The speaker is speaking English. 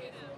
complicated.